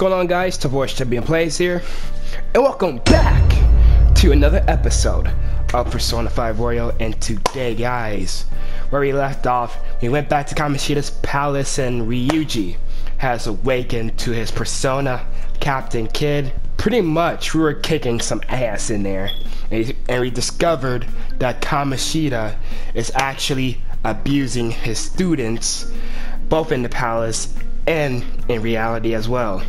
What's going on guys, Tavosh ChampionPlayz here, and welcome back to another episode of Persona 5 Royal, and today guys, where we left off, we went back to Kamoshida's palace and Ryuji has awakened to his persona, Captain Kidd. Pretty much, we were kicking some ass in there, and, and we discovered that Kamoshida is actually abusing his students, both in the palace and in reality as well.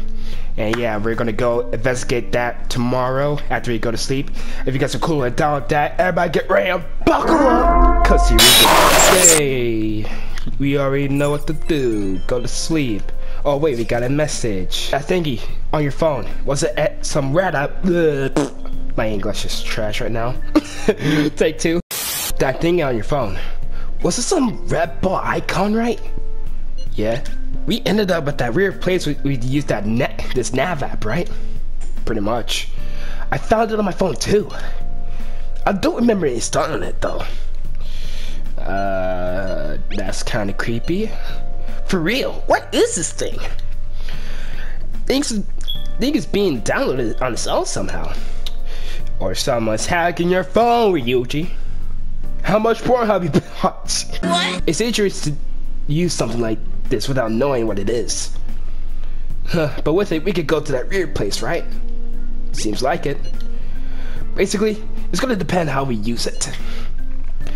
And yeah, we're gonna go investigate that tomorrow after we go to sleep. If you guys are cool and down with that, everybody get ready and buckle up! Cause here we go. Hey, we already know what to do. Go to sleep. Oh wait, we got a message. That thingy on your phone. Was it at some red up? My English is trash right now. Take two. That thing on your phone. Was it some red ball icon, right? Yeah. We ended up at that weird place we, we used that net this nav app, right? Pretty much. I found it on my phone too. I don't remember installing it though. Uh, that's kind of creepy. For real, what is this thing? Things, thing is being downloaded on its own somehow. Or someone's hacking your phone, Ryuji. How much porn have you bought? What? It's dangerous to use something like this without knowing what it is. Huh, but with it, we could go to that weird place, right? Seems like it. Basically, it's gonna depend how we use it.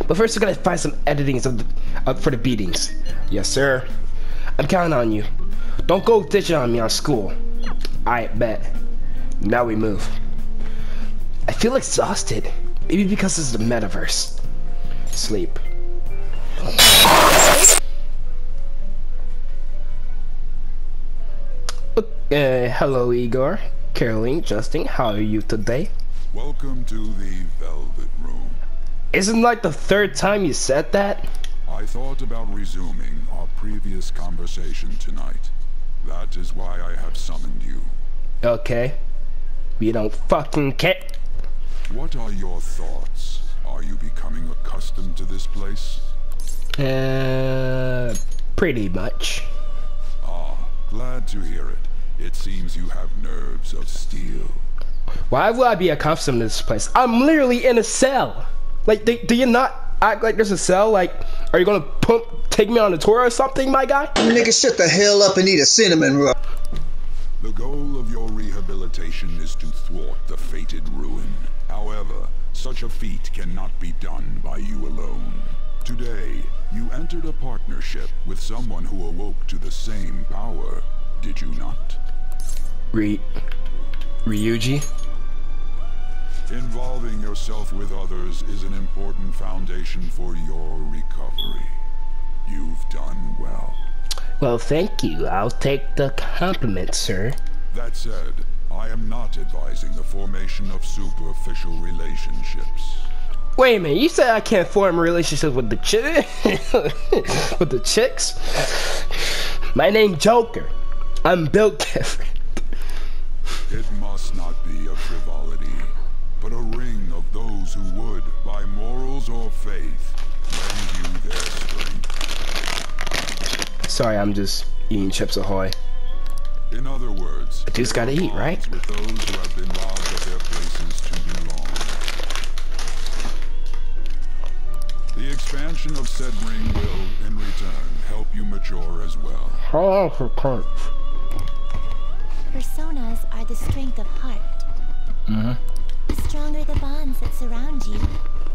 But first, we're gonna find some editings of the, uh, for the beatings. Yes, sir. I'm counting on you. Don't go ditching on me on school. I bet. Now we move. I feel exhausted. Maybe because it's the metaverse. Sleep. Uh, hello, Igor. Caroline, Justine, how are you today? Welcome to the Velvet Room. Isn't like the third time you said that? I thought about resuming our previous conversation tonight. That is why I have summoned you. Okay. We don't fucking care. What are your thoughts? Are you becoming accustomed to this place? Uh, pretty much. Ah, glad to hear it. It seems you have nerves of steel. Why would I be accustomed to this place? I'm literally in a cell. Like, do, do you not act like there's a cell? Like, are you gonna pump, take me on a tour or something, my guy? Nigga, shut the hell up and eat a cinnamon roll. The goal of your rehabilitation is to thwart the fated ruin. However, such a feat cannot be done by you alone. Today, you entered a partnership with someone who awoke to the same power, did you not? Ry... Ryuji? Involving yourself with others is an important foundation for your recovery. You've done well. Well, thank you. I'll take the compliment, sir. That said, I am not advising the formation of superficial relationships. Wait a minute, you said I can't form relationships with the chick with the chicks? My name Joker. I'm built different. It must not be a frivolity, but a ring of those who would, by morals or faith, lend you their strength. Sorry, I'm just eating Chips Ahoy. In other words, I just gotta eat, right? With those who have been robbed of their places too long. The expansion of said ring will, in return, help you mature as well. Hello, for punch. Personas are the strength of heart. Mm-hmm. The stronger the bonds that surround you,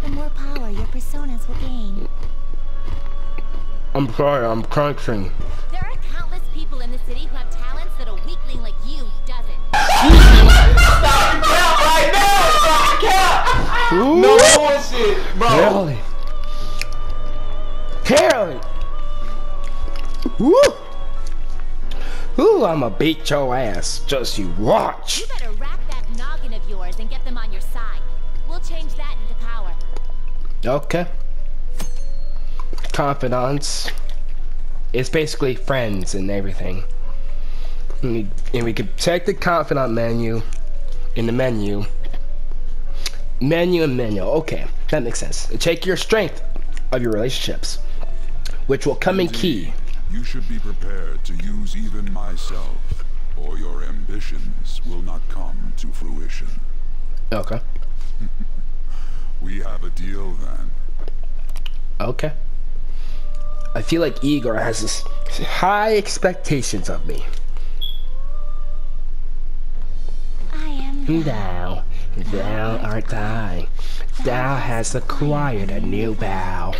the more power your personas will gain. I'm sorry, I'm crunching. There are countless people in the city who have talents that a weakling like you doesn't. Ooh. No bullshit, bro. Carolyn. Carolyn. Woo. Ooh, I'ma beat your ass. Just you watch. You better rack that noggin of yours and get them on your side. We'll change that into power. Okay. Confidants. It's basically friends and everything. And we, and we could check the confidant menu in the menu. Menu and menu. Okay, that makes sense. Check your strength of your relationships, which will come in key. You should be prepared to use even myself or your ambitions will not come to fruition. Okay. We have a deal then. Okay. I feel like Igor has this high expectations of me. I am Thou, thou art thine. Thou hast acquired a new bow.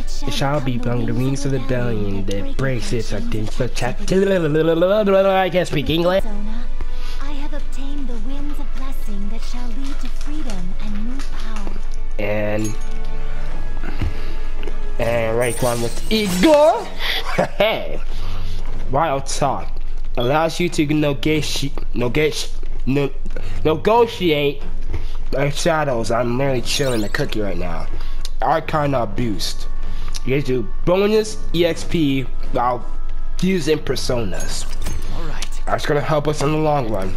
It shall be among the wings of the billion that breaks its. I can't speak English. I have obtained the winds of blessing that shall lead to freedom and new power. And and rank one with Igor. Hey, wild talk allows you to negotiate, negotiate, no, negotiate the shadows. I'm literally chilling the cookie right now. Arcana boost. You get to bonus EXP while using personas. All right. That's gonna help us in the long run.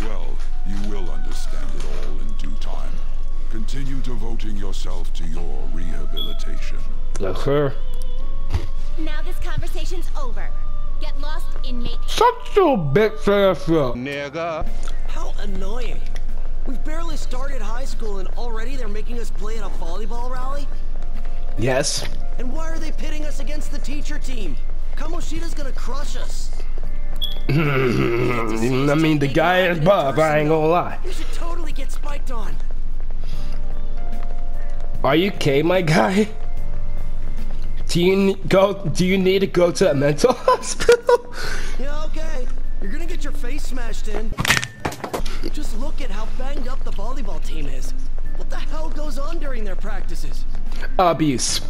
Well, you will understand it all in due time. Continue devoting yourself to your rehabilitation. Look her. Now this conversation's over. Get lost, inmate. Shut your bitch ass up. How annoying. We've barely started high school and already they're making us play at a volleyball rally? Yes. And why are they pitting us against the teacher team? Kamoshida's gonna crush us. I mean, the guy is buff. I ain't gonna lie. You should totally get spiked on. Are you okay, my guy? Do you go? Do you need to go to a mental hospital? Yeah, okay. You're gonna get your face smashed in. Just look at how banged up the volleyball team is. What the hell goes on during their practices? Abuse.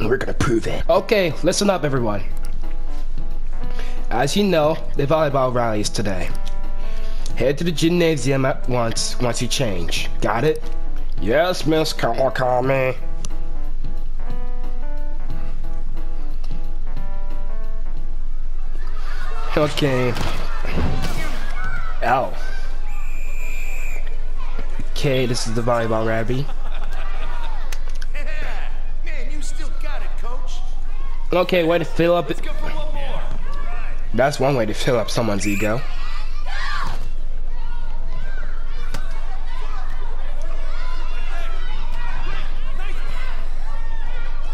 We're gonna prove it. Okay, listen up, everyone. As you know, the volleyball rally is today. Head to the gymnasium at once once you change. Got it? Yes, Miss Kawakami. Okay. Ow. Okay, this is the volleyball rally. Man, you still got it, coach. Okay, way to fill up. Let's go for one more. That's one way to fill up someone's ego.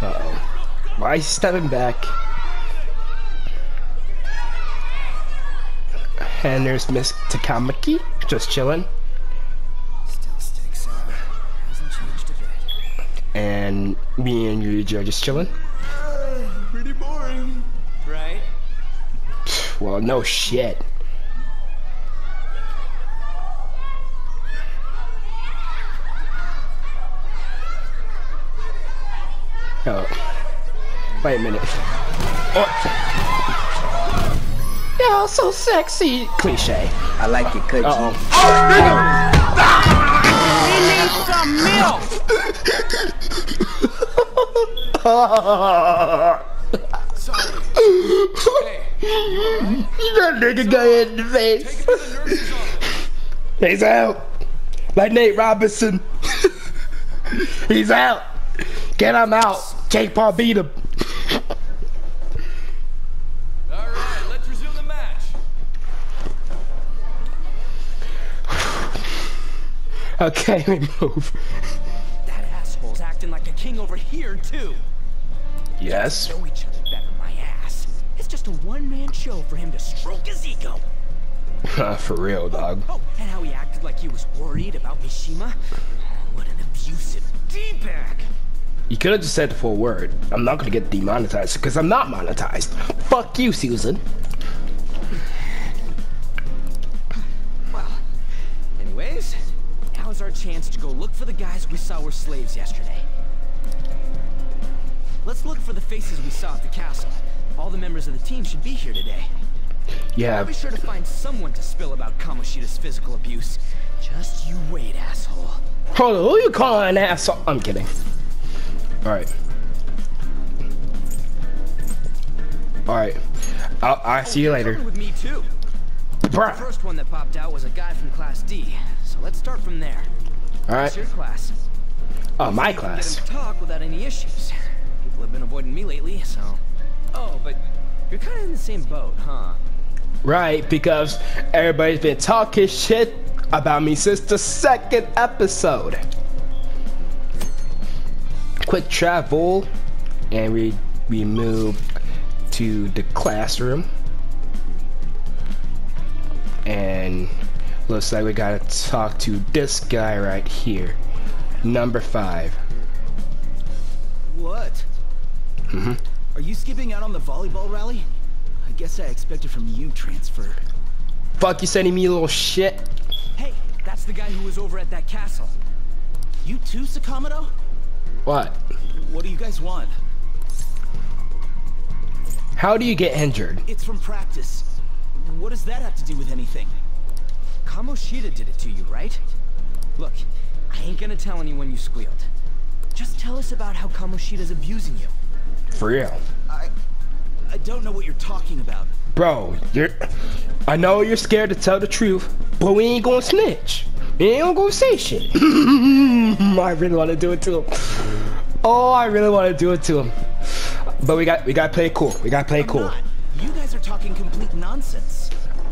Uh-oh. Why is he stepping back? And there's Miss Takamaki, just chilling. Still sticks out. Hasn't changed a bit. And me and Yuji are just chilling. Pretty boring. Right? Well, no shit. Oh. Wait a minute. Oh. Yeah, so sexy. Cliche. I like it, Cookie. Uh oh. Sorry. that nigga got hit in the face. Take him to the nurse's office. He's out. Like Nate Robinson. He's out. Get him out. Jake Paul beat him. Okay, we move. That asshole's acting like a king over here, too. Yes. Know each other better, my ass. It's just a one-man show for him to stroke his ego. For real, dog. Oh, and how he acted like he was worried about Mishima. What an abusive D-bag. You could have just said the full word. I'm not gonna get demonetized because I'm not monetized. Fuck you, Susan. Well, anyways, now's our chance to go look for the guys we saw were slaves yesterday. Let's look for the faces we saw at the castle. All the members of the team should be here today. Yeah. I'll be sure to find someone to spill about Kamoshida's physical abuse. Just you wait, asshole. Hold on, who you calling an asshole? I'm kidding. Alright. Alright. I'll, I'll see you later. with me too. The first one that popped out was a guy from Class D, let's start from there. Alright. What's your class? Oh, my class. talk without any issues. People have been avoiding me lately, so. Oh, but you're kind of in the same boat, huh? Right, because everybody's been talking shit about me since the second episode. Quick travel, and we we move to the classroom, and looks like we gotta talk to this guy right here, number five. What? Mhm. Are you skipping out on the volleyball rally? I guess I expected from you transfer. Fuck you, sending me a little shit. Hey, that's the guy who was over at that castle. You too, Sakamoto? What? What do you guys want? How do you get injured? It's from practice. What does that have to do with anything? Kamoshida did it to you, right? Look, I ain't gonna tell anyone you squealed. Just tell us about how Kamoshida's abusing you. For real. I... I don't know what you're talking about. Bro, you're. I know you're scared to tell the truth, but we ain't gonna snitch. We ain't gonna go say shit. I really want to do it to him. Oh, I really want to do it to him. But we got we gotta play cool. We gotta play I'm cool. not. You guys are talking complete nonsense.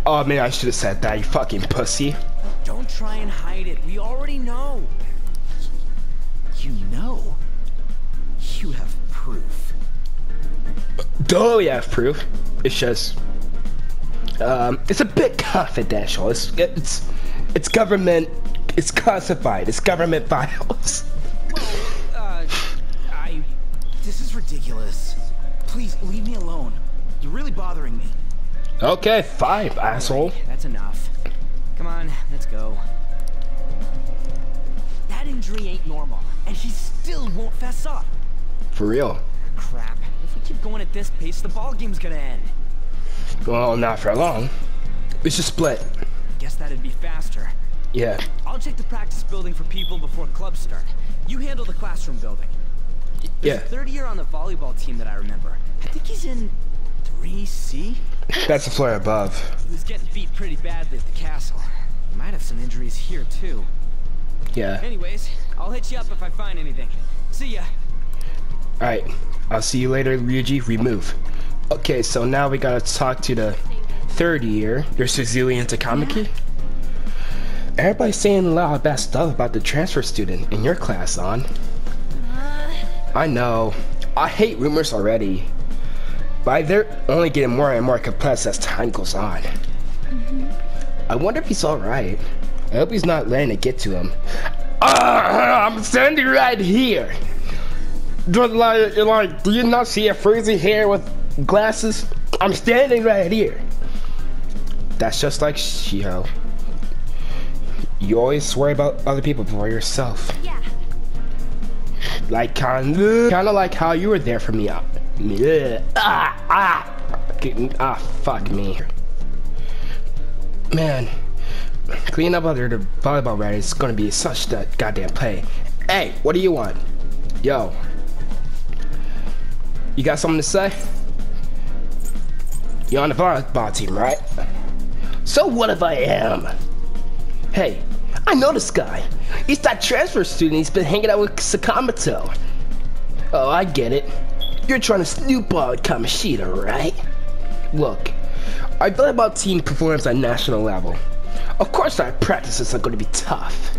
Oh man, I should have said that. You fucking pussy. Don't try and hide it. We already know. You know. You have proof. Do we have proof? It's just. Um, it's a bit confidential. It's it's it's government. It's classified. It's government files. Uh, I. This is ridiculous. Please leave me alone. You're really bothering me. Okay, fine, asshole. That's enough. Come on, let's go. That injury ain't normal, and he still won't fess up. For real. Crap. If we keep going at this pace, the ball game's gonna end. Well, not for long. We should split. Guess that'd be faster. Yeah. I'll check the practice building for people before clubs start. You handle the classroom building. There's Yeah. third year on the volleyball team that I remember. I think he's in 3C. That's the floor above. He was getting beat pretty badly at the castle. He might have some injuries here too. Yeah. Anyways, I'll hit you up if I find anything. See ya. Alright. I'll see you later, Ryuji. Remove. Okay, so now we gotta talk to the third year. Your Sicilian Takamaki. Everybody's saying a lot of bad stuff about the transfer student in your class, on. Uh. I know. I hate rumors already. But they're only getting more and more complex as time goes on. I wonder if he's alright. I hope he's not letting it get to him. Ah, I'm standing right here. Do, like, like, do you not see a frizzy hair with glasses? I'm standing right here. That's just like Shiho. You always worry about other people before yourself. Yeah. Like kind of, kind of like how you were there for me. Uh, ah, ah, ah, fuck me. Man, cleaning up under the volleyball rat is gonna be such that goddamn play. Hey, what do you want? Yo, you got something to say? You're on the volleyball team, right? So what if I am? Hey, I know this guy. He's that transfer student. He's been hanging out with Sakamoto. Oh, I get it. You're trying to snoop on Kamoshida, right? Look, our volleyball team performs at national level. Of course, our practices are going to be tough.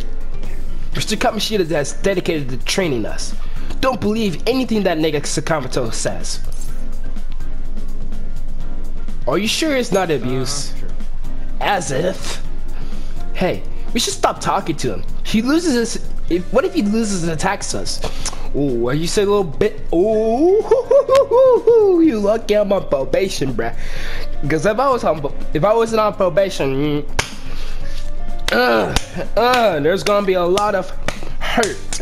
Mr. Kamoshida is dedicated to training us. Don't believe anything that nigga Sakamoto says. Are you sure it's not abuse? Uh-huh, As if. Hey, we should stop talking to him. He loses his. If, what if he loses and attacks us? Oh, are you say a little bit? Oh, you lucky I'm on probation, bruh. Because if I was on, if I wasn't on probation, mm, uh, uh, there's gonna be a lot of hurt.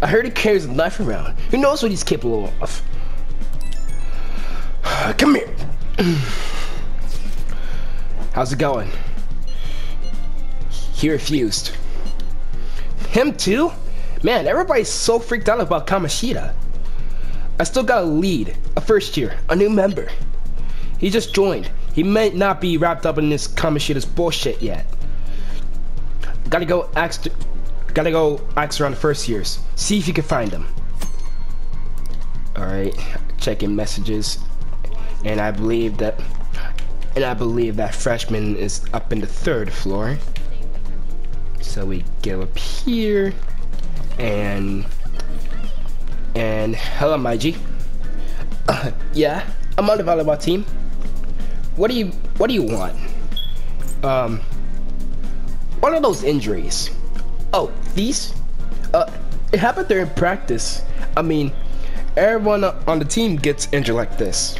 I heard he carries a knife around. Who knows what he's capable of? Come here. How's it going? He refused. Him too? Man, everybody's so freaked out about Kamoshida. I still got a lead, a first year, a new member. He just joined. He may not be wrapped up in this Kamoshida's bullshit yet. Gotta go ask. Gotta go ask around the first years. See if you can find them. Alright, checking messages. And I believe that and I believe that freshman is up in the third floor. So we go up here and and hello my G. Uh, yeah, I'm on the volleyball team. What do you what do you want? Um what are those injuries? Oh, these? Uh it happened during practice. I mean, everyone on the team gets injured like this.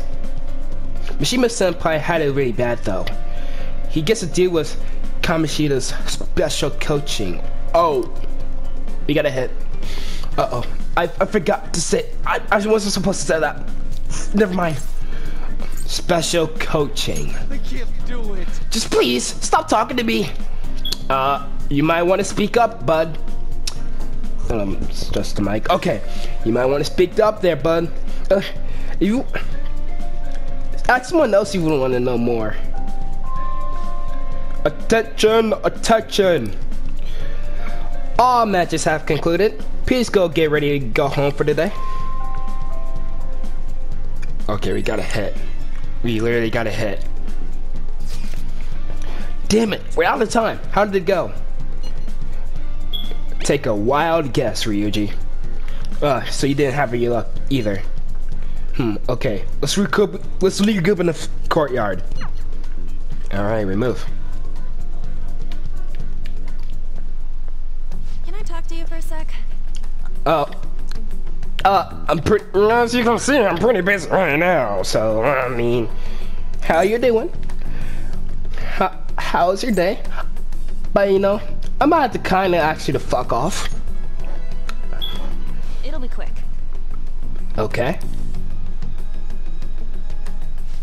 Mishima Senpai had it really bad though. He gets to deal with Kamoshida's special coaching. Oh, we got a hit. Uh oh. I, I forgot to say. I, I wasn't supposed to say that. Never mind. Special coaching. I can't do it. Just please stop talking to me. Uh, you might want to speak up, bud. Um, it's just the mic. Okay, you might want to speak up there, bud. Uh, you ask someone else you wouldn't want to know more. Attention, attention. All matches have concluded. Please go get ready to go home for today. Okay, we got a hit. We literally got a hit. Damn it, we're out of time. How did it go? Take a wild guess, Ryuji. Uh, so you didn't have any luck either. Hmm, okay. Let's recoup let's leave. regroup in the courtyard. Alright, remove. Uh uh I'm pretty as you can see I'm pretty busy right now, so I mean how you doing? How how's your day? But you know, I'm about to kinda ask you to fuck off. It'll be quick. Okay.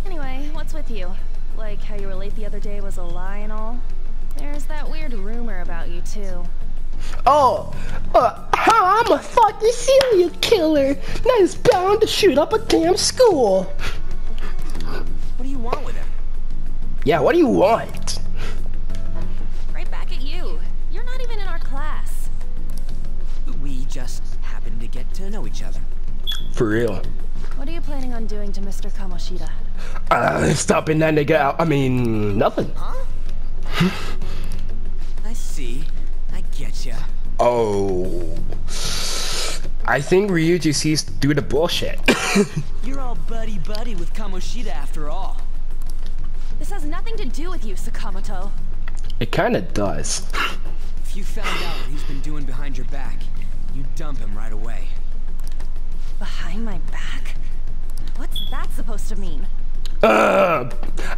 Anyway, what's with you? Like how you were late the other day was a lie and all? There's that weird rumor about you too. Oh, uh, I'm a fucking serial killer that is bound to shoot up a damn school. What do you want with him? Yeah, what do you want? Right back at you. You're not even in our class. We just happened to get to know each other. For real. What are you planning on doing to Mr. Kamoshida? Uh, stopping that nigga out. I mean, nothing. Huh? I see. I get ya. Oh. I think Ryuji sees through the bullshit. You're all buddy buddy with Kamoshida after all. This has nothing to do with you, Sakamoto. it kinda does. If you found out what he's been doing behind your back, you'd dump him right away. Behind my back? What's that supposed to mean? Uh,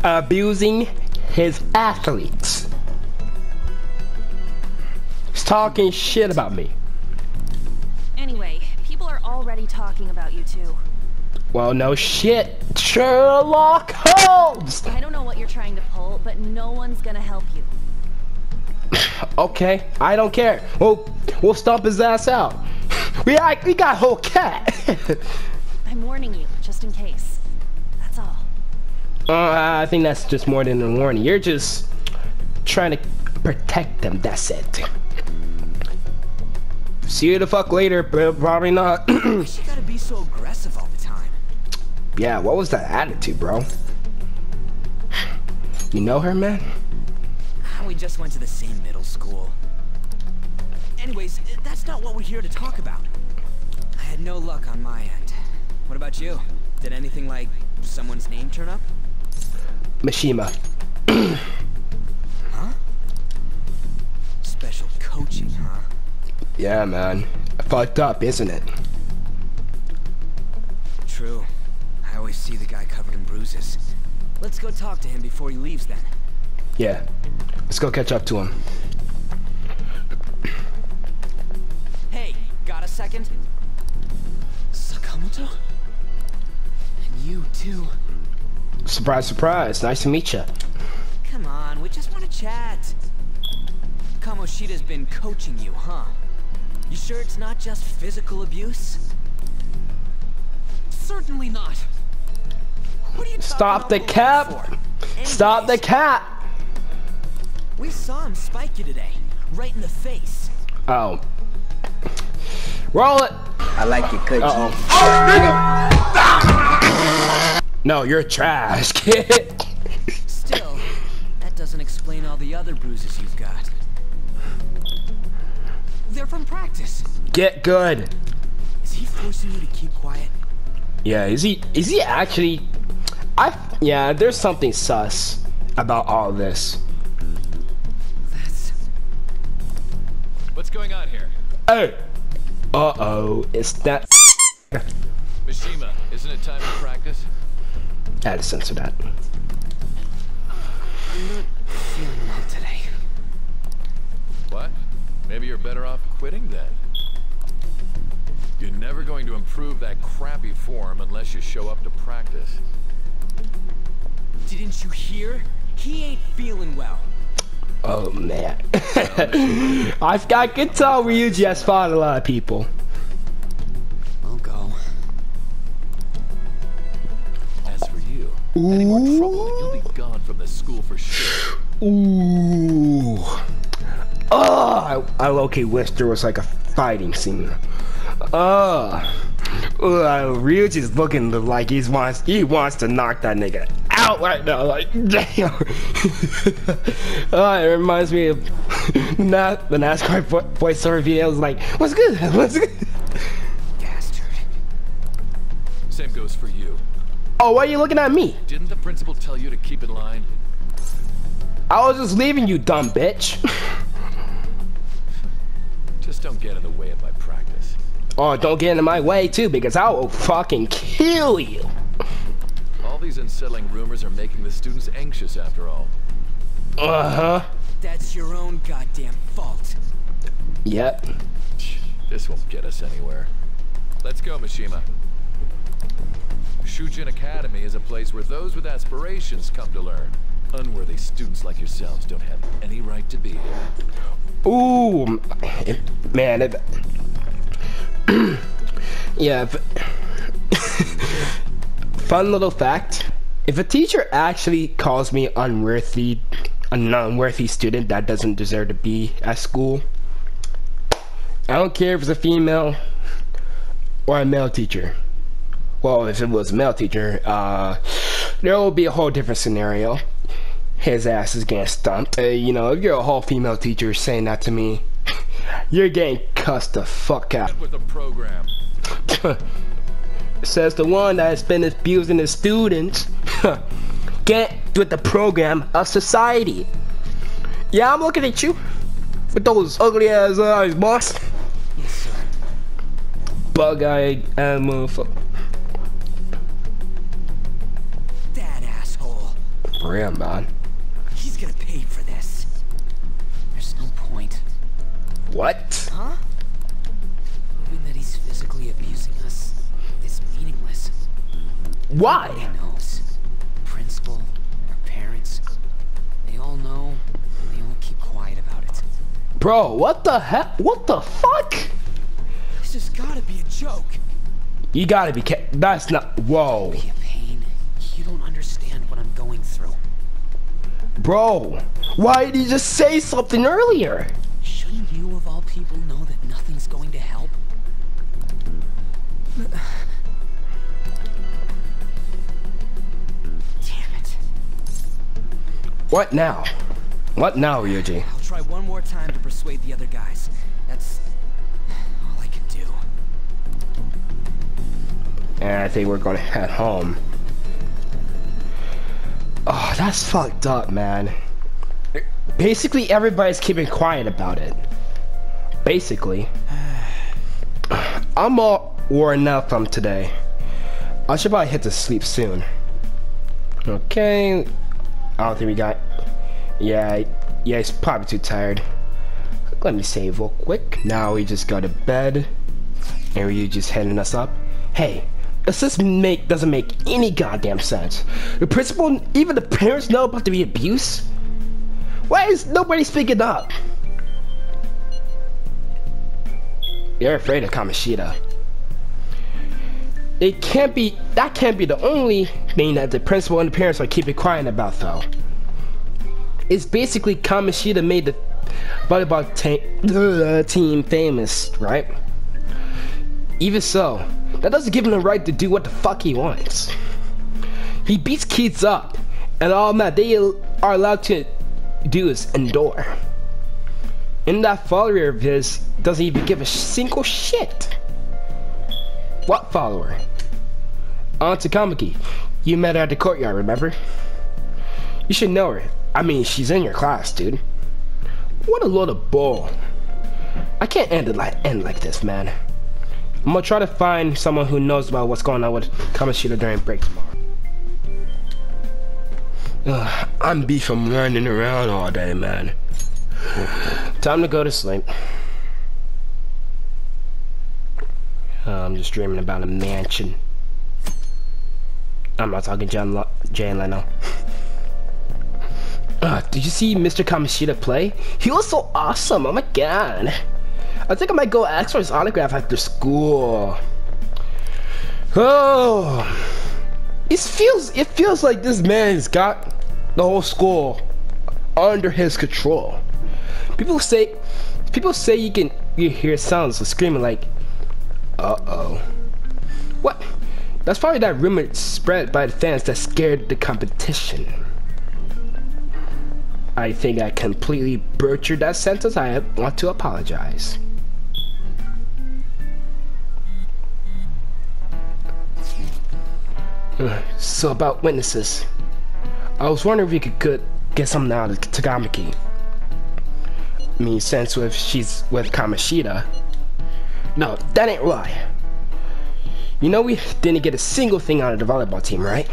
abusing his athletes. He's talking shit about me. Anyway, people are already talking about you two. Well, no shit. Sherlock Holmes! I don't know what you're trying to pull, but no one's gonna help you. Okay, I don't care. We'll, we'll stomp his ass out. We, got- we got whole cat. I'm warning you, just in case. That's all. uh, I think that's just more than a warning. You're just trying to protect them. That's it. See you the fuck later, but probably not. She gotta be so aggressive all the time. yeah, what was that attitude, bro? You know her, man? We just went to the same middle school. Anyways, that's not what we're here to talk about. I had no luck on my end. What about you? Did anything like someone's name turn up? Mishima. Special coaching, huh? Yeah, man. Fucked up, isn't it? True. I always see the guy covered in bruises. Let's go talk to him before he leaves then. Yeah. Let's go catch up to him. Hey, got a second? Sakamoto? And you too. Surprise, surprise. Nice to meet you. Come on, we just want to chat. Kamoshida's been coaching you, huh? You sure it's not just physical abuse? Certainly not. What are you Stop the belief cap. Stop the cat. We saw him spike you today, right in the face. Oh. Roll it! I like your cookie. Uh oh. No, you're trash, kid. Still, that doesn't explain all the other bruises you've got. They're from practice. Get good. Is he forcing you to keep quiet? Yeah, is he is he actually I yeah, there's something sus about all this. That's What's going on here? Hey. Uh-oh, it's that Mishima, isn't it time to practice? I had to censor that. feeling well today. What? Maybe you're better off quitting then. You're never going to improve that crappy form unless you show up to practice. Didn't you hear? He ain't feeling well. Oh man. I've got good tell Ryuji has fought a lot of people. I'll go. As for you, any more trouble and you'll be gone from the school for sure. Ooh. Oh, I, I low-key wish there was like a fighting scene. Oh. Uh, Ryuji's looking like he's wants he wants to knock that nigga out right now. Like damn. oh, it reminds me of Na- the NASCAR vo- voiceover videos. Like, what's good? What's good? Bastard. Same goes for you. Oh, why are you looking at me? Didn't the principal tell you to keep in line? I was just leaving you, dumb bitch. Just don't get in the way of my practice. oh, don't get in my way too, because I will fucking kill you. All these unsettling rumors are making the students anxious after all. Uh huh. That's your own goddamn fault. Yep. This won't get us anywhere. Let's go, Mishima. Shujin Academy is a place where those with aspirations come to learn. Unworthy students like yourselves don't have any right to be here. Ooh, it- man. It, yeah. If, fun little fact: if a teacher actually calls me unworthy, an unworthy student that doesn't deserve to be at school, I don't care if it's a female or a male teacher. Well, if it was a male teacher, uh, there will be a whole different scenario. His ass is getting stumped. Uh, you know, if you're a whole female teacher saying that to me, you're getting cussed the fuck out. With the program. Says the one that has been abusing his students. Get with the program of society. Yeah, I'm looking at you with those ugly ass eyes, boss. Yes, sir. Bug eyed ass motherfucker. That asshole. Real man. What? Huh? That he's physically abusing us is meaningless. Why? Nobody knows. Principal, our parents, they all know, and they all keep quiet about it. Bro, what the heck? What the fuck? This has gotta be a joke. You gotta be ca- That's not. Whoa. Be a pain. You don't understand what I'm going through. Bro, why did you just say something earlier? Shouldn't you, of all people, know that nothing's going to help? Damn it. What now? What now, Ryuji? I'll try one more time to persuade the other guys. That's all I can do. And I think we're gonna head home. Oh, that's fucked up, man. Basically, everybody's keeping quiet about it. Basically. I'm all worn out from today. I should probably hit to sleep soon. Okay. I don't think we got... Yeah, yeah, he's probably too tired. Let me save real quick. Now we just go to bed. And we just heading us up. Hey, this make doesn't make any goddamn sense. The principal, even the parents know about the abuse. Why is nobody speaking up? You're afraid of Kamoshida. It can't be. That can't be the only thing that the principal and the parents are keeping quiet about, though. It's basically Kamoshida made the volleyball ta- uh, team famous, right? Even so, that doesn't give him the right to do what the fuck he wants. He beats kids up, and all that they are allowed to do is endure. And that follower of his doesn't even give a single shit. What follower? Ann Takamaki. You met her at the courtyard, remember? You should know her. I mean, she's in your class, dude. What a load of bull. I can't end it like end like this, man. I'm gonna try to find someone who knows about what's going on with Kamoshida during break tomorrow. I'm beat from running around all day, man. Time to go to sleep. Uh, I'm just dreaming about a mansion. I'm not talking John Jay Leno. Uh, did you see Mr. Kamoshida play? He was so awesome. Oh my god. I think I might go ask for his autograph after school. Oh, it feels it feels like this man's got the whole school under his control. People say people say you can you hear sounds of screaming like, uh oh. What? That's probably that rumor spread by the fans that scared the competition. I think I completely butchered that sentence. I want to apologize. So about witnesses. I was wondering if we could, could get something out of Takamaki. I mean, since with she's with Kamoshida. No, that ain't right. You know we didn't get a single thing out of the volleyball team, right?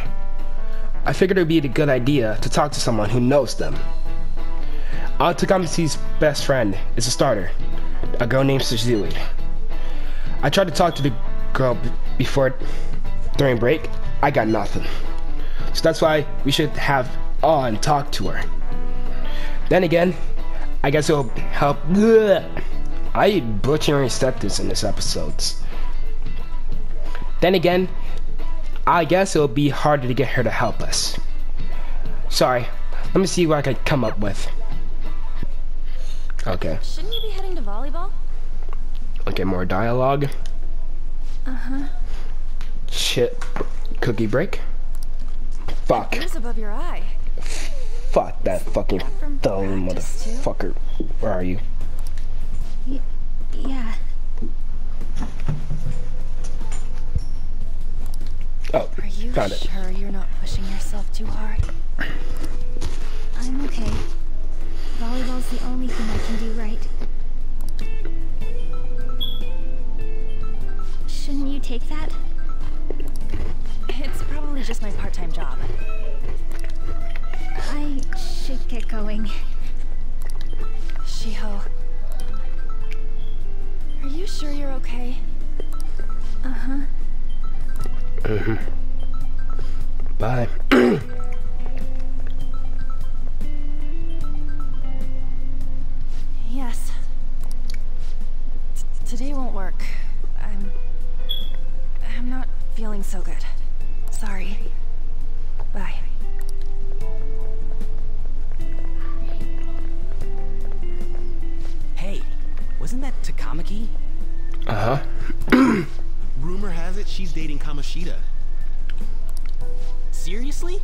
I figured it'd be a good idea to talk to someone who knows them. Ann Takami's best friend is a starter, a girl named Suzui. I tried to talk to the girl before, during break, I got nothing. So that's why we should have on talk to her. Then again, I guess it'll help. Bleh. I butchering sentence in this episodes. Then again, I guess it'll be harder to get her to help us. Sorry, let me see what I can come up with. Okay. Shouldn't you be heading to volleyball? Okay, more dialogue. Uh-huh. Shit. Cookie break. Fuck. Ears above your eye. Fuck that fucking that phone, practice, too? motherfucker. Where are you? Y yeah. Oh, Are you found it. sure you're not pushing yourself too hard? I'm okay. Volleyball's the only thing I can do right. Shouldn't you take that? It's probably just my part-time job. I should get going. Shiho. Are you sure you're okay? Uh-huh. Mm-hmm. Bye. Yes. T- today won't work. I'm... I'm not feeling so good. Sorry. Bye. Hey, wasn't that Takamaki? Uh-huh. Rumor has it she's dating Kamoshida. Seriously?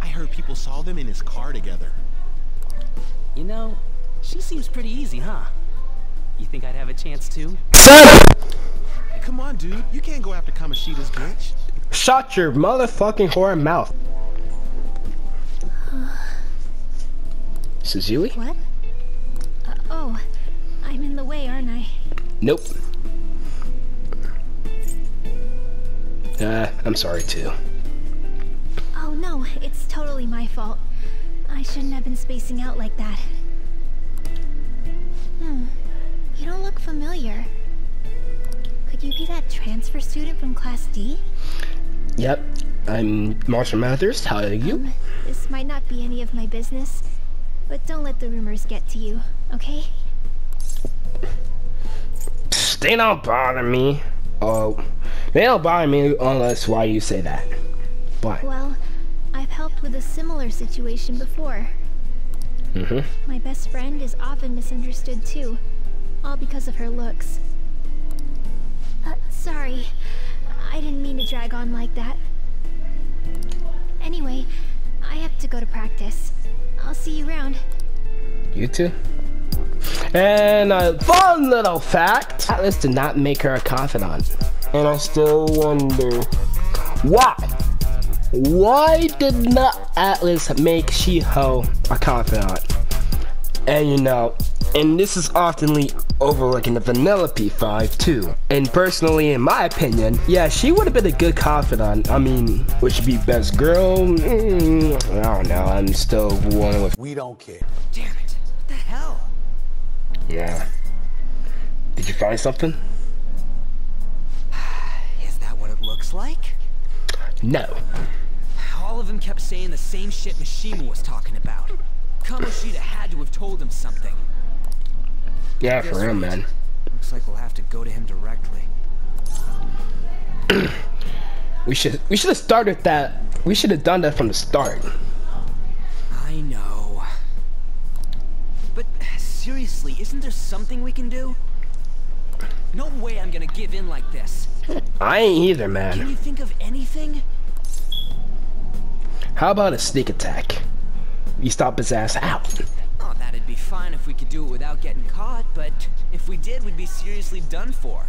I heard people saw them in his car together. You know, she seems pretty easy, huh? You think I'd have a chance too? Come on, dude. You can't go after Kamoshida's bitch. Shut your motherfucking whore mouth. Suzui? What? Uh, oh, I'm in the way, aren't I? Nope. Uh, I'm sorry too. Oh no, it's totally my fault. I shouldn't have been spacing out like that. Hmm. You don't look familiar. Could you be that transfer student from Class D? Yep. I'm Marshall Mathers. How are you? Um, this might not be any of my business, but don't let the rumors get to you, okay? They don't bother me. Oh, they don't bother me unless why you say that. Why? Well, I've helped with a similar situation before. Mm-hmm. My best friend is often misunderstood too, all because of her looks. Sorry. I didn't mean to drag on like that. Anyway, I have to go to practice. I'll see you around. You too. And a fun little fact Atlus did not make her a confidant. And I still wonder why. Why did not Atlus make Shiho a confidant? And you know, and this is oftenly overlooking the vanilla P5 too. And personally, in my opinion, yeah, she would have been a good confidant. I mean, would she be best girl? Mm, I don't know. I'm still one with. We don't care. Damn it. What the hell? Yeah. Did you find something? Is that what it looks like? No. All of them kept saying the same shit Mishima was talking about. Kamoshida had to have told him something. Yeah, for real, man. Looks like we'll have to go to him directly. We should we should have started that. We should have done that from the start. I know. But seriously, isn't there something we can do? No way I'm gonna give in like this. I ain't either, man. Can you think of anything? How about a sneak attack? We stop his ass out. Oh, that'd be fine if we could do it without getting caught, but if we did, we'd be seriously done for.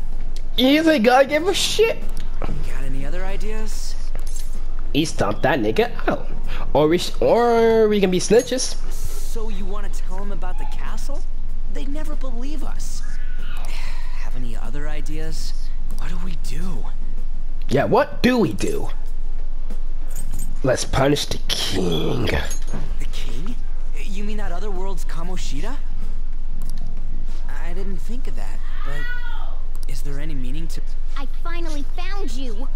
Think I give a shit? Got any other ideas? He stomped that nigga out. Or we, or we can be snitches. So you want to tell him about the castle? They'd never believe us. Have any other ideas? What do we do? Yeah, what do we do? Let's punish the king. The king? You mean that other world's Kamoshida? I didn't think of that, but is there any meaning to... I finally found you.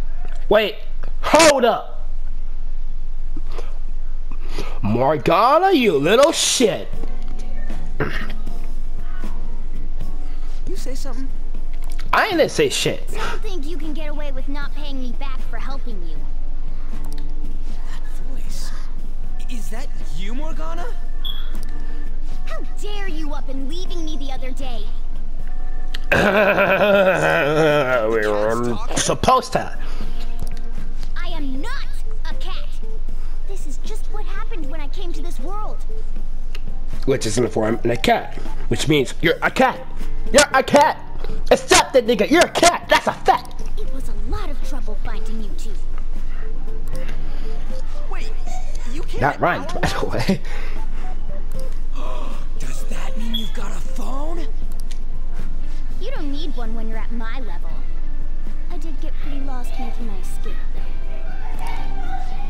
Wait, hold up. Morgana, you little shit. You say something? I ain't gonna say shit. Don't think you can get away with not paying me back for helping you. Is that you, Morgana? How dare you up and leaving me the other day? we were supposed to. I am not a cat. This is just what happened when I came to this world. Which is in the form of a cat. Which means you're a cat. You're a cat. Accept it, nigga. You're a cat. That's a fact. It was a lot of trouble finding you two. You can't... That rhymed, by the way. Does that mean you've got a phone? You don't need one when you're at my level. I did get pretty lost making my escape, though.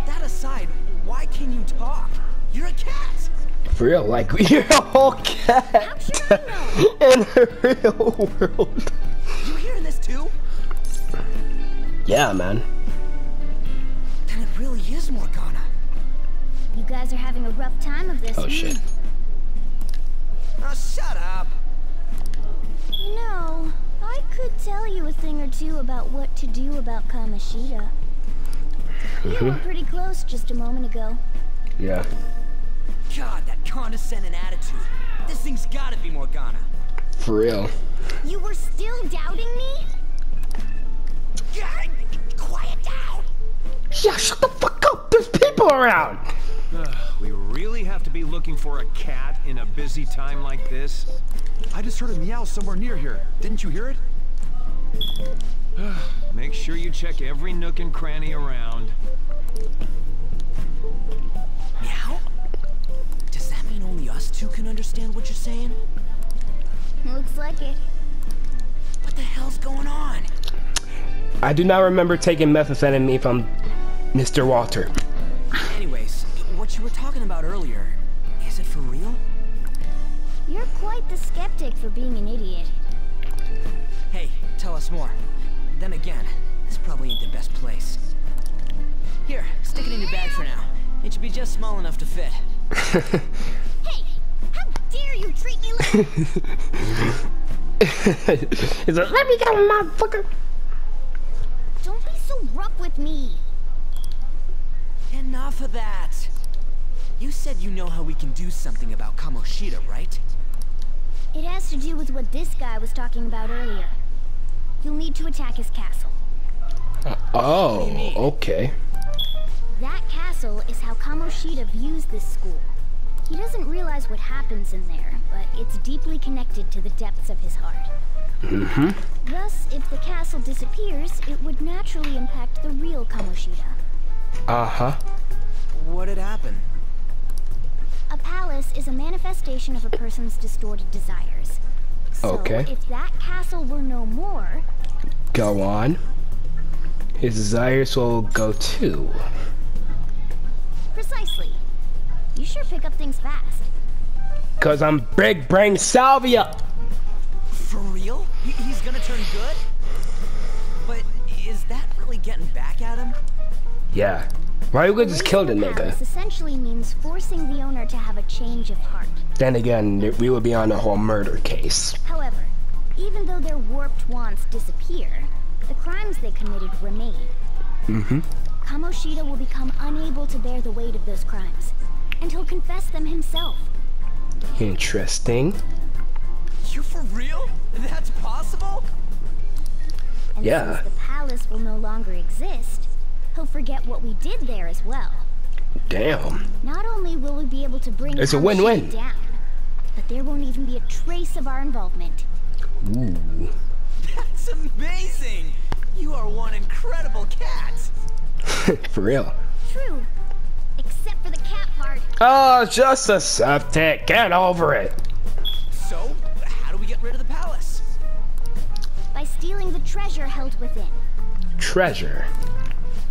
That aside, why can you talk? You're a cat! For real, like you're a whole cat in the real world. You hearing this too? Yeah, man. Then it really is Morgana. You guys are having a rough time of this. Oh mm. shit. Oh, shut up. You know, I could tell you a thing or two about what to do about Kamoshida. You were mm-hmm. pretty close just a moment ago. Yeah. God, that condescending attitude. This thing's gotta be Morgana. For real. You were still doubting me? God, quiet down! Yeah, shut the fuck up. There's people around. We really have to be looking for a cat in a busy time like this? I just heard a meow somewhere near here. Didn't you hear it? Make sure you check every nook and cranny around. Meow? Does that mean only us two can understand what you're saying? Looks like it. What the hell's going on? I do not remember taking methamphetamine from Mr. Walter. Anyways, what you were talking about earlier, is it for real? You're quite the skeptic for being an idiot. Hey, tell us more. Then again, this probably ain't the best place. Here, stick it in your bag for now. It should be just small enough to fit. Hey, how dare you treat me like... He's like, let me go, motherfucker. Don't be so rough with me. Enough of that. You said you know how we can do something about Kamoshida, right? It has to do with what this guy was talking about earlier. You'll need to attack his castle. Oh, okay. That castle is how Kamoshida views this school. He doesn't realize what happens in there, but it's deeply connected to the depths of his heart. Mm-hmm. Thus, if the castle disappears, it would naturally impact the real Kamoshida. Uh-huh. What had happen? A palace is a manifestation of a person's distorted desires. So, Okay. if that castle were no more, Go on. His desires will go too. precisely. You sure pick up things fast. Cause I'm big brain salvia. For real? He's gonna turn good? But is that really getting back at him? Yeah. Why you could just kill the Erasing nigga? palace essentially means forcing the owner to have a change of heart. Then again, we would be on a whole murder case. However, even though their warped wants disappear, the crimes they committed remain. Mm-hmm. Kamoshida will become unable to bear the weight of those crimes, and he'll confess them himself. Interesting. You for real? That's possible? And Yeah. since the palace will no longer exist, he'll forget what we did there as well. Damn. Not only will we be able to bring It's a win-win. down, but there won't even be a trace of our involvement. Ooh. That's amazing! You are one incredible cat! For real. True. Except for the cat part. Oh, just a septic. Get over it. So, how do we get rid of the palace? By stealing the treasure held within. Treasure.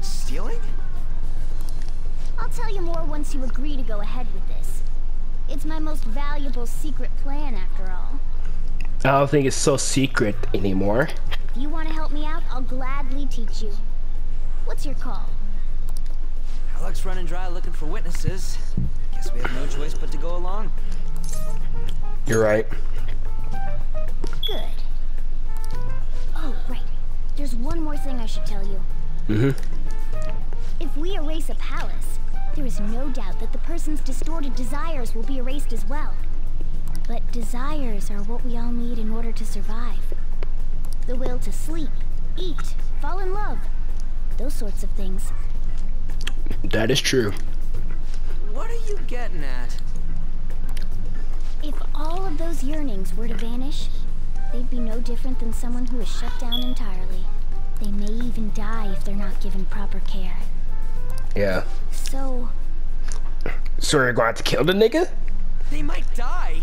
Stealing? I'll tell you more once you agree to go ahead with this. It's my most valuable secret plan after all. I don't think it's so secret anymore. If you want to help me out, I'll gladly teach you. What's your call? Our luck's running dry looking for witnesses. Guess we have no choice but to go along. You're right. Good. Oh, right. There's one more thing I should tell you. Mm-hmm. If we erase a palace, there is no doubt that the person's distorted desires will be erased as well. But desires are what we all need in order to survive. The will to sleep, eat, fall in love. Those sorts of things. That is true. What are you getting at? If all of those yearnings were to vanish, they'd be no different than someone who is shut down entirely. They may even die if they're not given proper care. Yeah. So, So you're going to kill the nigga? They might die.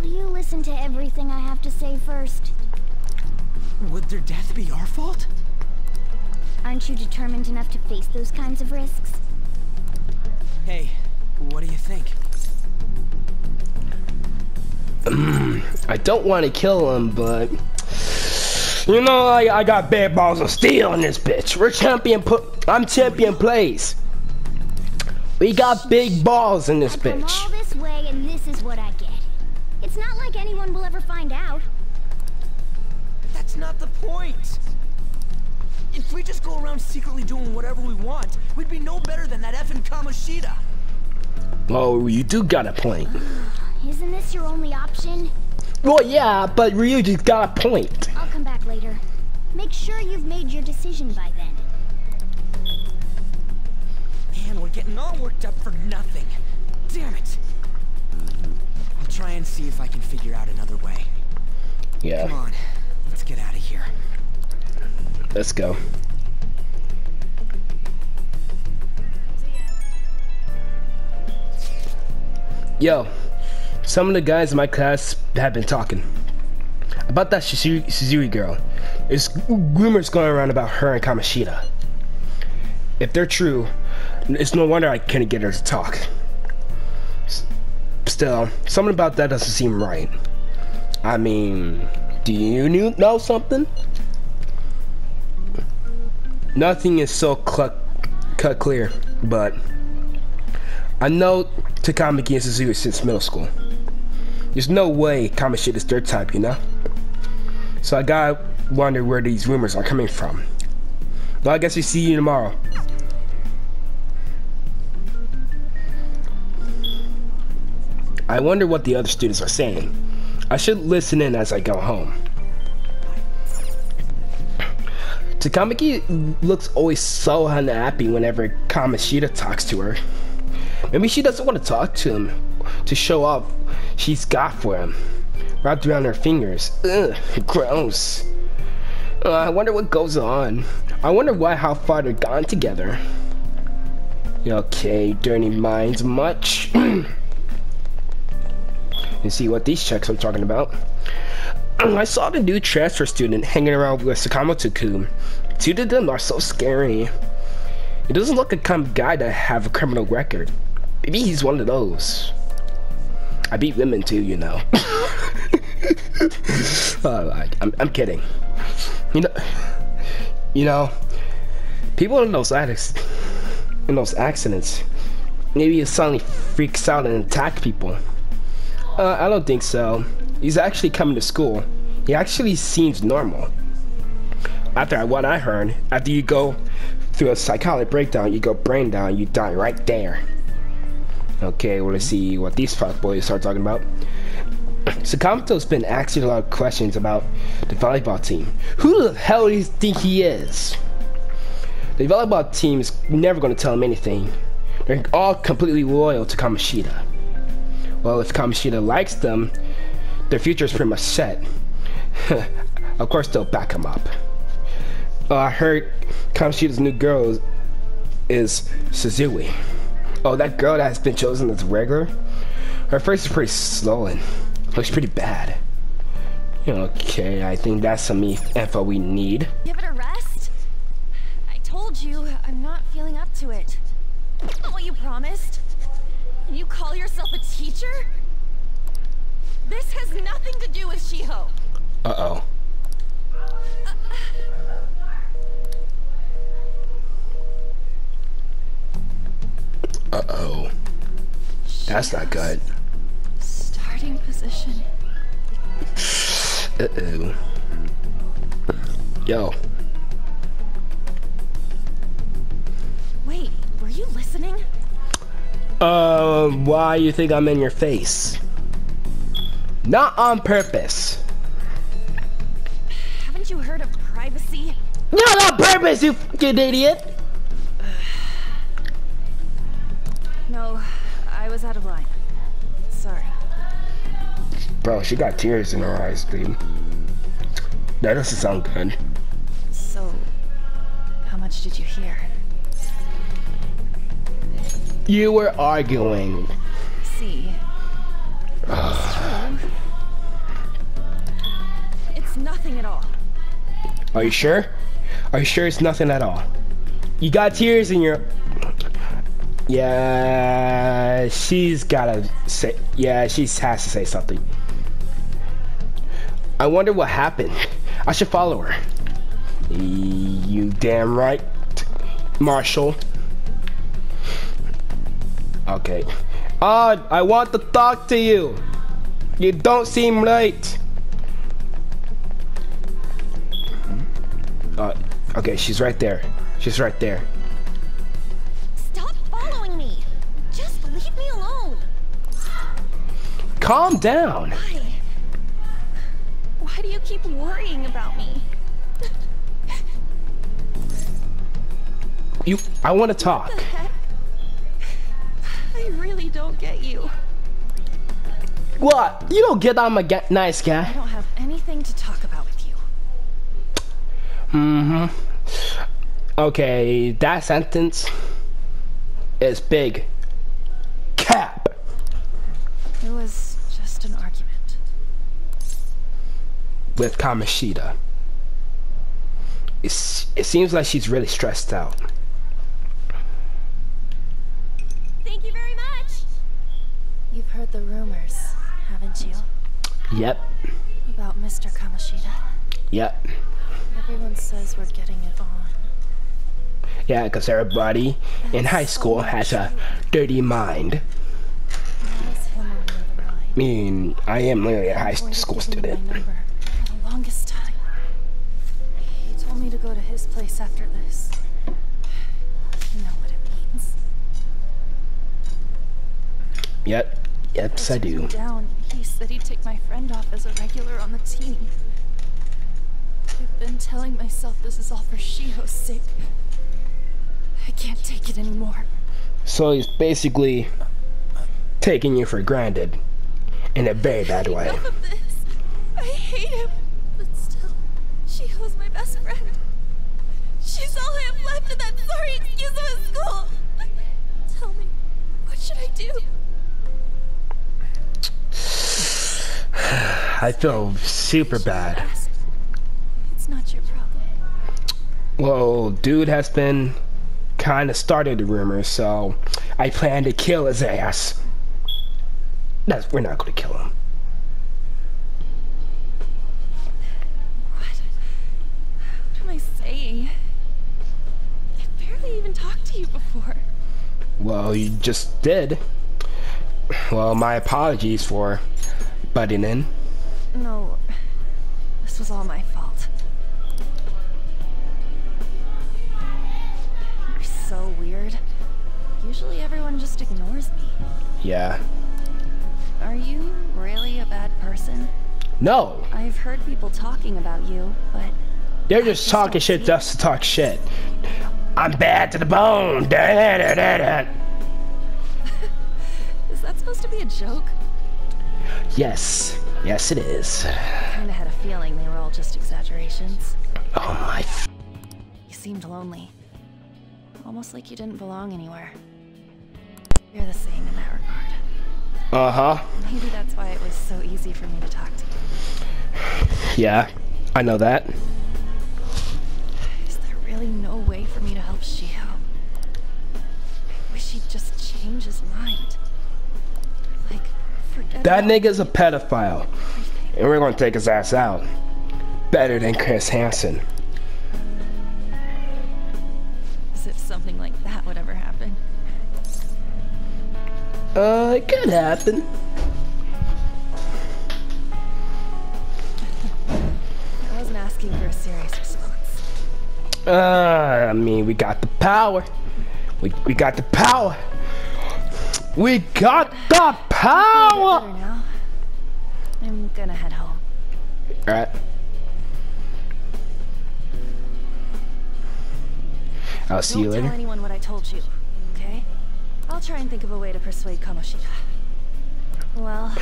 will you listen to everything I have to say first? Would their death be our fault? Aren't you determined enough to face those kinds of risks? Hey, what do you think? I don't want to kill him, but you know, I, I got bad balls of steel in this bitch. We're champion. Put I'm ChampionPlayz. We got big balls in this I come all this way and this is what I get. It's not like anyone will ever find out. That's not the point. If we just go around secretly doing whatever we want, we'd be no better than that effing Kamoshida. Oh, you do got a point. Isn't this your only option? Well, yeah, but Ryuji's got a point. I'll come back later. Make sure you've made your decision by then. Man, we're getting all worked up for nothing. Damn it. I'll try and see if I can figure out another way. Yeah. Come on, let's get out of here. let's go. Yo, some of the guys in my class have been talking about that Suzui girl. There's rumors going around about her and Kamoshida. If they're true, it's no wonder I couldn't get her to talk. Still, something about that doesn't seem right. I mean, do you know something? Nothing is so cut clear, but I know Takamaki and Suzui since middle school. There's no way Kamoshida is their type, you know? So I gotta wonder where these rumors are coming from. Well, I guess we see you tomorrow. I wonder what the other students are saying. I should listen in as I go home. Takamaki looks always so unhappy whenever Kamoshida talks to her. Maybe she doesn't want to talk to him to show off she's got for him. Wrapped around her fingers. Ugh, gross. Uh, I wonder what goes on. I wonder why how far they're gone together. Okay, dirty minds much. and see what these checks I'm talking about. I saw the new transfer student hanging around with Sakamoto-kun. Two of them are so scary. He doesn't look like kind of guy to have a criminal record. Maybe he's one of those. I beat women too, you know. oh, I, I'm, I'm kidding. You know, you know, people in those addicts, in those accidents, maybe he suddenly freaks out and attack people. Uh, I don't think so. He's actually coming to school. He actually seems normal. After what I heard, after you go through a psychotic breakdown, you go brain down, you die right there. Okay, well let's see what these fuck boys are talking about. Sakamoto's been asking a lot of questions about the volleyball team. Who the hell do you think he is? The volleyball team is never going to tell him anything. They're all completely loyal to Kamoshida. Well, if Kamoshida likes them, their future is pretty much set. of course, they'll back him up. Uh, I heard Kamoshida's new girl is, Suzui. Oh, that girl that has been chosen as regular? Her face is pretty swollen. Looks pretty bad. Okay, I think that's some info we need. Give it a rest? I told you, I'm not feeling up to it. Not what you promised. And you call yourself a teacher? This has nothing to do with Shiho. Uh-oh. Uh-oh. That's not good. Position. Uh-oh. Yo. Wait, were you listening? Um, why you think I'm in your face? Not on purpose. Haven't you heard of privacy? Not on purpose, you fucking idiot! Bro, she got tears in her eyes, dude. That doesn't sound good. So, how much did you hear? You were arguing. See. It's true. It's nothing at all. Are you sure? Are you sure it's nothing at all? You got tears in your... Yeah, she's gotta say... Yeah, she has to say something. I wonder what happened. I should follow her. You damn right, Marshall. Okay. Odd, I want to talk to you. You don't seem right. Uh, okay, she's right there. She's right there. Stop following me. Just leave me alone. Calm down. Why? Why do you keep worrying about me? You, I want to talk. I really don't get you. What? You don't get I'm a nice I don't have anything to talk about with you. Mm-hmm. Okay, that sentence is big. Cap. It was with Kamoshida. It's, it seems like she's really stressed out. Thank you very much. You've heard the rumors, haven't you? Yep, About Mr. Kamoshida. yep. Everyone says we're getting it on. Yeah, because everybody in high school has a dirty mind. Why is him on the other line? I mean, I am literally a high school giving my student. Number for the longest time. He told me to go to his place after this. You know what it means. Yep, Yes, I do. Down, he said he'd take my friend off as a regular on the team. I've been telling myself this is all for Shiho's sake. I can't take it anymore. So he's basically taking you for granted in a very bad way. Enough of this. I hate him, Shiho's my best friend. She's all I have left in that sorry excuse of a school. Tell me, what should I do? I feel super bad. It's not your problem. Well, dude has been kind of started the rumor, so I plan to kill his ass. That's, we're not going to kill him. Talked to you before. Well, you just did. Well, my apologies for butting in. No, this was all my fault. You're so weird. Usually everyone just ignores me. Yeah. Are you really a bad person? No, I've heard people talking about you, but they're just talking shit just to talk shit. I'm bad to the bone. Is that supposed to be a joke? Yes, yes it is. I Kinda had a feeling they were all just exaggerations. Oh my. F- You seemed lonely. Almost like you didn't belong anywhere. You're the same in that regard. uh huh. Maybe that's why it was so easy for me to talk to you. Yeah, I know that. Is there really no way for me to help I wish he'd just change his mind. Like, forget That nigga's a pedophile, everything. and we're gonna take his ass out. Better than Chris Hansen. As if something like that would ever happen. Uh, it could happen. I wasn't asking for a serious. Uh, I mean, we got the power. We, we got the power. We got the power! I'm gonna head home. Alright. I'll see you later. Don't tell anyone what I told you, okay? I'll try and think of a way to persuade Kamoshida. Well,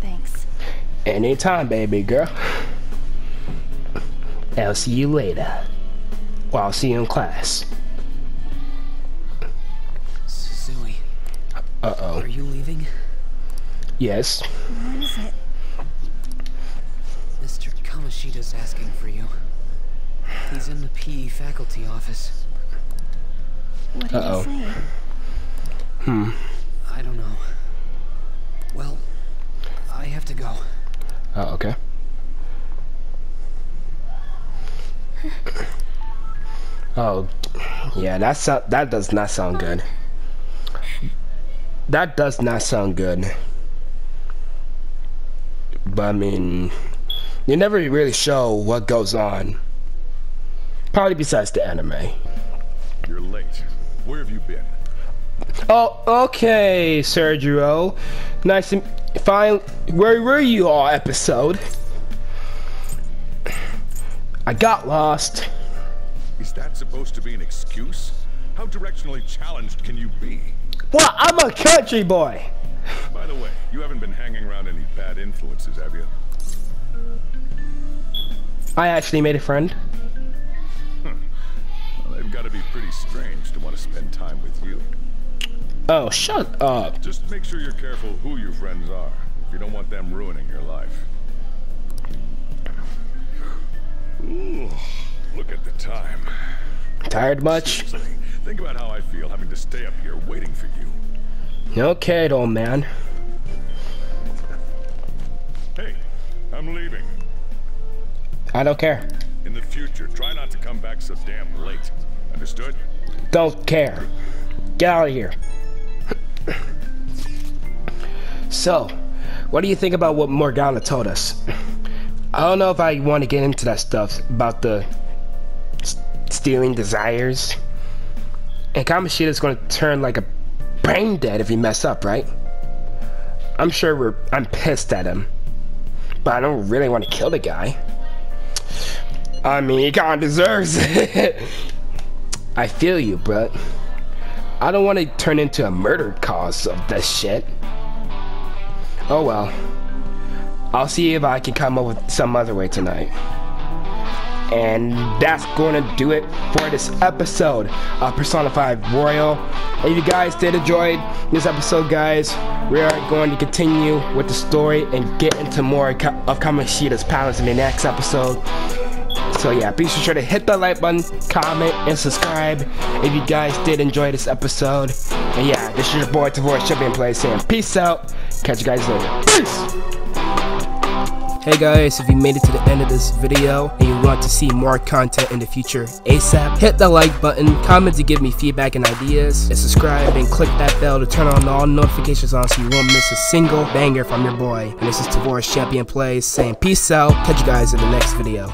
thanks. Anytime, baby girl. I'll see you later. Well, I'll see you in class. Suzui, Uh oh. are you leaving? Yes. What is it? Mr. Kamoshida's asking for you. He's in the PE faculty office. What did Uh-oh. he say? Hmm. I don't know. Well, I have to go. Oh, okay. Oh, yeah, that so that does not sound good. That does not sound good. But I mean, you never really show what goes on. Probably besides the anime. You're late. Where have you been? Oh, okay, Sojiro. Nice and fine. Where were you all episode? I got lost. Is that supposed to be an excuse? How directionally challenged can you be? Well, I'm a country boy. By the way, you haven't been hanging around any bad influences, have you? I actually made a friend. Well, they've got to be pretty strange to want to spend time with you. Oh, shut up. Just make sure you're careful who your friends are, if you don't want them ruining your life. Ooh, look at the time. Tired much? Seriously, think about how I feel having to stay up here waiting for you. Okay, old man. Hey, I'm leaving. I don't care. In the future, try not to come back so damn late. Understood? Don't care. Get out of here. so, what do you think about what Morgana told us? I don't know if I want to get into that stuff about the stealing desires. And Kamoshida's going to turn like a brain dead if you mess up, right? I'm sure we're I'm pissed at him. But I don't really want to kill the guy. I mean, he kinda deserves it. I feel you, but I don't want to turn into a murder cause of this shit. Oh well. I'll see if I can come up with some other way tonight. And that's going to do it for this episode of Persona 5 Royal. If you guys did enjoy this episode, guys, we are going to continue with the story and get into more of Kamoshida's Palace in the next episode. So yeah, be sure to hit the like button, comment, and subscribe if you guys did enjoy this episode. And yeah, this is your boy Tavor Champion Play saying peace out. Catch you guys later. Peace! Hey guys, if you made it to the end of this video and you want to see more content in the future ASAP, hit the like button, comment to give me feedback and ideas, and subscribe and click that bell to turn on all notifications on so you won't miss a single banger from your boy. And this is Tavoris Champion Plays saying peace out, catch you guys in the next video.